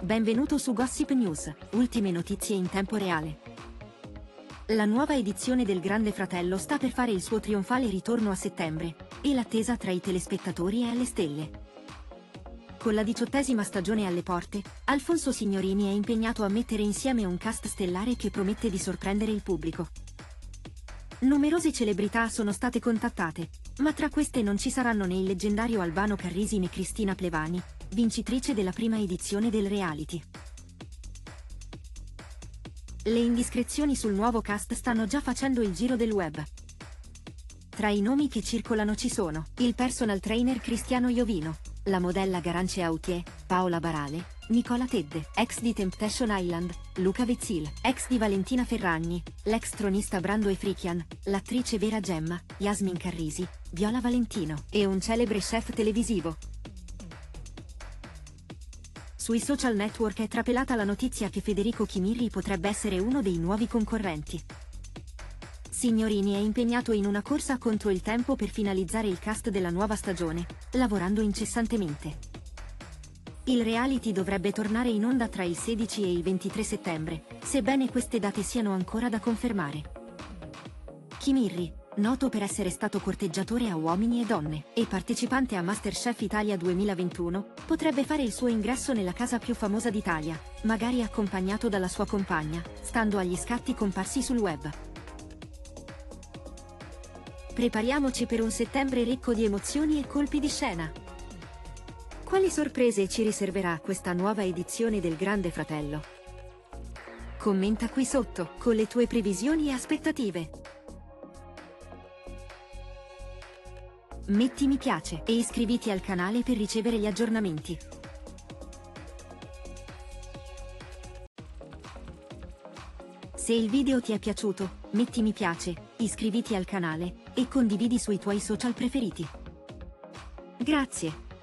Benvenuto su Gossip News, ultime notizie in tempo reale. La nuova edizione del Grande Fratello sta per fare il suo trionfale ritorno a settembre, e l'attesa tra i telespettatori è alle stelle. Con la diciottesima stagione alle porte, Alfonso Signorini è impegnato a mettere insieme un cast stellare che promette di sorprendere il pubblico. Numerose celebrità sono state contattate, ma tra queste non ci saranno né il leggendario Albano Carrisi né Cristina Plevani, vincitrice della prima edizione del reality. Le indiscrezioni sul nuovo cast stanno già facendo il giro del web. Tra i nomi che circolano ci sono il personal trainer Cristiano Iovino, la modella Garance Autier, Paola Barale, Nicola Tedde, ex di Temptation Island, Luca Vezzil, ex di Valentina Ferragni, l'ex tronista Brando Efrikian, l'attrice Vera Gemma, Yasmin Carrisi, Viola Valentino e un celebre chef televisivo. Sui social network è trapelata la notizia che Federico Chimirri potrebbe essere uno dei nuovi concorrenti. Signorini è impegnato in una corsa contro il tempo per finalizzare il cast della nuova stagione, lavorando incessantemente. Il reality dovrebbe tornare in onda tra il 16 e il 23 settembre, sebbene queste date siano ancora da confermare. Chimirri, noto per essere stato corteggiatore a uomini e donne, e partecipante a Masterchef Italia 2021, potrebbe fare il suo ingresso nella casa più famosa d'Italia, magari accompagnato dalla sua compagna, stando agli scatti comparsi sul web. Prepariamoci per un settembre ricco di emozioni e colpi di scena. Quali sorprese ci riserverà questa nuova edizione del Grande Fratello? Commenta qui sotto, con le tue previsioni e aspettative. Metti mi piace e iscriviti al canale per ricevere gli aggiornamenti. Se il video ti è piaciuto, metti mi piace, iscriviti al canale e condividi sui tuoi social preferiti. Grazie.